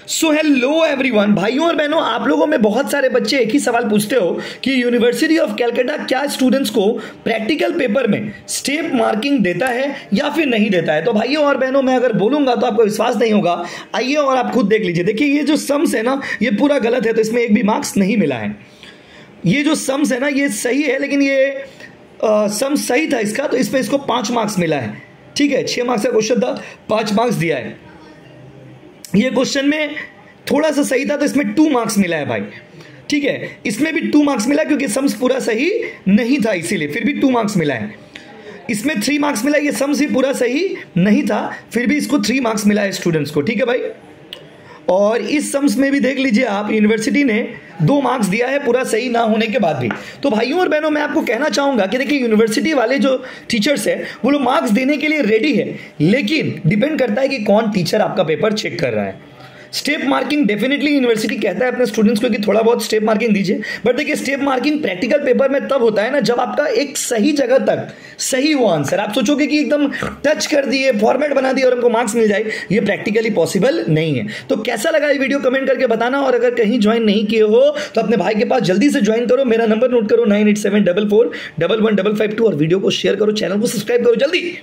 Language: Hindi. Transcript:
सो हेलो एवरीवन भाइयों और बहनों, आप लोगों में बहुत सारे बच्चे एक ही सवाल पूछते हो कि यूनिवर्सिटी ऑफ़ कैलकाटा क्या स्टूडेंट्स को प्रैक्टिकल पेपर में स्टेप मार्किंग देता है या फिर नहीं देता है? तो भाइयों और बहनों, मैं अगर बोलूँगा तो आपको विश्वास नहीं होगा। आइए और आप खुद देख लीजिए। देखिए, ये जो सम्स है ना, ये पूरा गलत है तो इसमें एक भी मार्क्स नहीं मिला है। ये जो सम्स है ना, ये सही है, लेकिन ये सम सही था इसका तो इसमें इसको पाँच मार्क्स मिला है। ठीक है, छह मार्क्स का क्वेश्चन था, पाँच मार्क्स दिया है। ये क्वेश्चन में थोड़ा सा सही था तो इसमें टू मार्क्स मिला है भाई। ठीक है? इसमें भी टू मार्क्स मिला, क्योंकि सम्स पूरा सही नहीं था, इसीलिए फिर भी टू मार्क्स मिला है। इसमें थ्री मार्क्स मिला, ये सम्स ही पूरा सही नहीं था, फिर भी इसको थ्री मार्क्स मिला है स्टूडेंट्स को। ठीक है भाई? और इस सम्स में भी देख लीजिए आप यूनिवर्सिटी ने दो मार्क्स दिया है पूरा सही ना होने के बाद भी। तो भाइयों और बहनों, मैं आपको कहना चाहूँगा कि देखिए यूनिवर्सिटी वाले जो टीचर्स है, वो लोग मार्क्स देने के लिए रेडी है, लेकिन डिपेंड करता है कि कौन टीचर आपका पेपर चेक कर रहा है। स्टेप मार्किंग डेफिनेटली यूनिवर्सिटी कहता है अपने स्टूडेंट्स को कि थोड़ा बहुत स्टेप मार्किंग दीजिए। बट देखिए, स्टेप मार्किंग प्रैक्टिकल पेपर में तब होता है ना, जब आपका एक सही जगह तक, सही हो आंसर आप सोचोगे कि एकदम टच कर दिए फॉर्मेट बना दिए और हमको मार्क्स मिल जाए, ये प्रैक्टिकली पॉसिबल नहीं है। तो कैसा लगा ये वीडियो कमेंट करके बताना और अगर कहीं ज्वाइन नहीं किए हो तो अपने भाई के पास जल्दी से ज्वाइन करो, मेरा नंबर नोट करो nine eight seven double four double one double five two और वीडियो को शेयर करो चैनल को सब्सक्राइब करो, जल्दी।